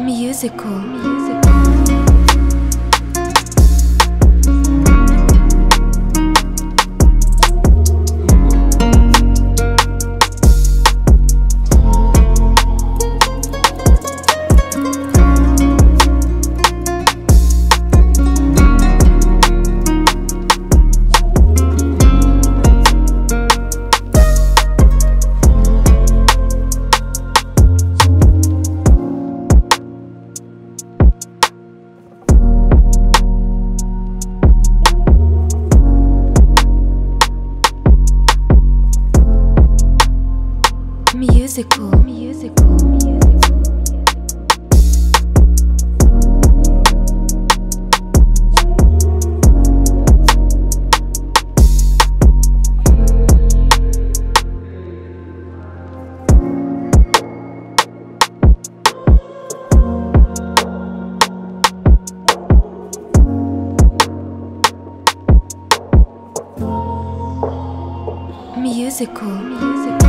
Musical. Musical. Musical. Musical. Musical. Musical.